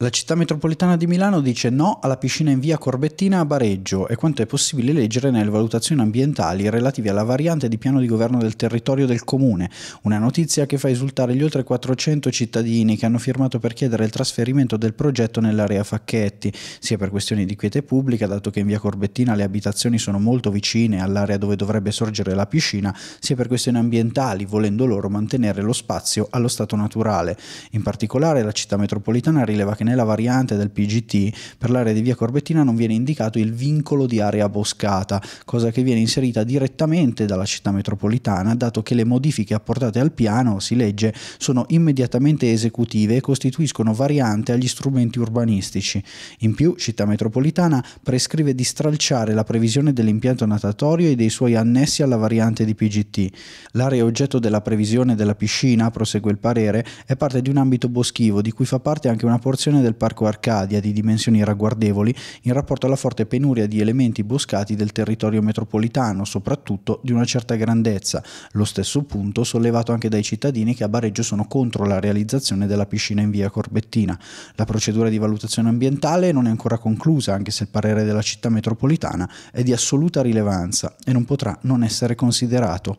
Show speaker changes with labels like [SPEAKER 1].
[SPEAKER 1] La città metropolitana di Milano dice no alla piscina in via Corbettina a Bareggio. E quanto è possibile leggere nelle valutazioni ambientali relative alla variante di piano di governo del territorio del comune, una notizia che fa esultare gli oltre 400 cittadini che hanno firmato per chiedere il trasferimento del progetto nell'area Facchetti, sia per questioni di quiete pubblica, dato che in via Corbettina le abitazioni sono molto vicine all'area dove dovrebbe sorgere la piscina, sia per questioni ambientali, volendo loro mantenere lo spazio allo stato naturale. In particolare la città metropolitana rileva che nella variante del PGT per l'area di via Corbettina non viene indicato il vincolo di area boscata, cosa che viene inserita direttamente dalla città metropolitana, dato che le modifiche apportate al piano, si legge, sono immediatamente esecutive e costituiscono variante agli strumenti urbanistici. In più, città metropolitana prescrive di stralciare la previsione dell'impianto natatorio e dei suoi annessi alla variante di PGT. L'area oggetto della previsione della piscina, prosegue il parere, è parte di un ambito boschivo di cui fa parte anche una porzione del Parco Arcadia di dimensioni ragguardevoli in rapporto alla forte penuria di elementi boscati del territorio metropolitano, soprattutto di una certa grandezza, lo stesso punto sollevato anche dai cittadini che a Bareggio sono contro la realizzazione della piscina in via Corbettina. La procedura di valutazione ambientale non è ancora conclusa, anche se il parere della città metropolitana è di assoluta rilevanza e non potrà non essere considerato.